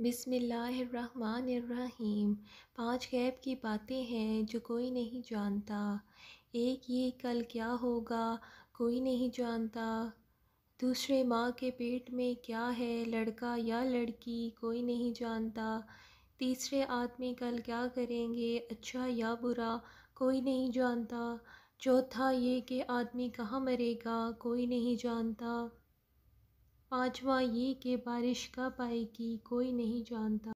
बिसमीम पाँच गैब की बातें हैं जो कोई नहीं जानता। एक ये कल क्या होगा, कोई नहीं जानता। दूसरे माँ के पेट में क्या है, लड़का या लड़की कोई नहीं जानता। तीसरे आदमी कल क्या करेंगे अच्छा या बुरा कोई नहीं जानता। चौथा ये कि आदमी कहाँ मरेगा, कोई नहीं जानता। पाँचवा ये कि बारिश कब आएगी कोई नहीं जानता।